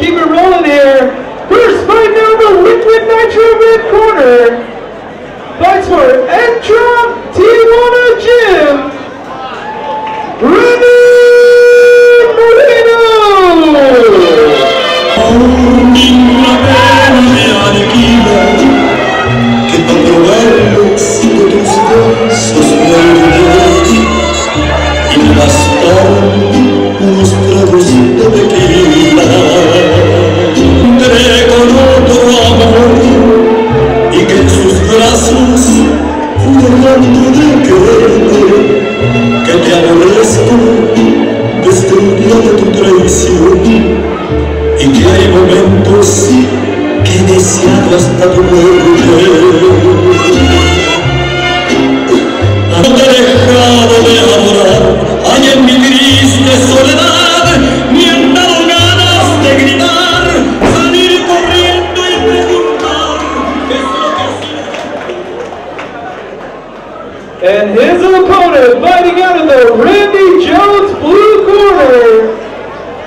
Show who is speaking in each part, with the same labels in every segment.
Speaker 1: keep it rolling here. First fight down the Liquid Nitro Mid Corner. Fights for Entram Tijuana Gym. And his opponent, fighting out of the Randy Jones blue corner,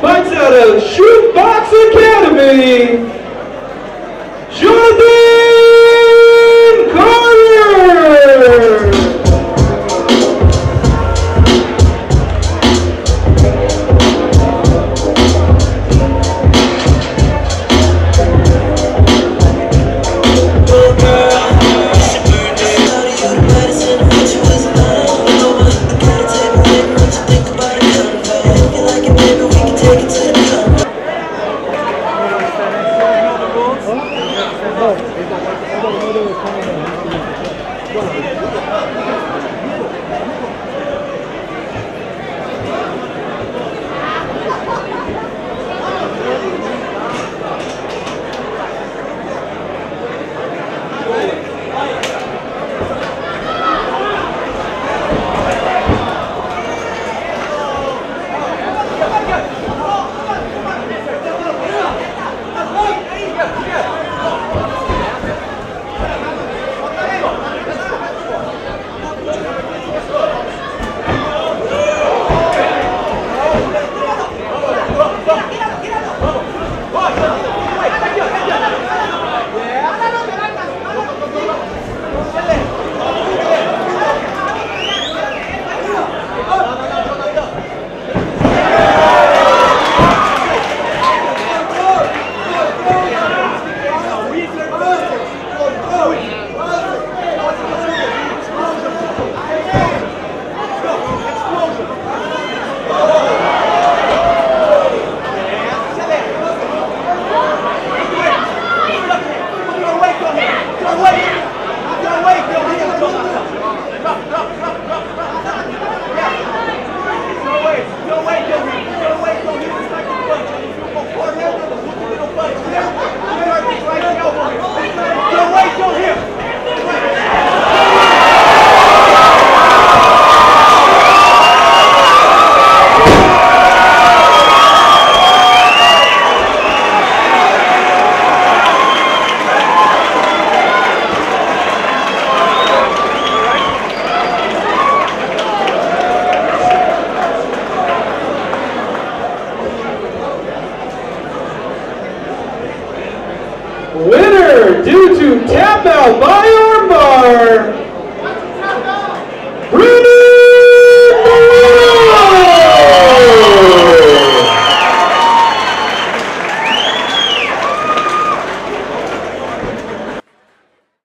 Speaker 1: fights out of Shoot Vamos! By armbar! Really?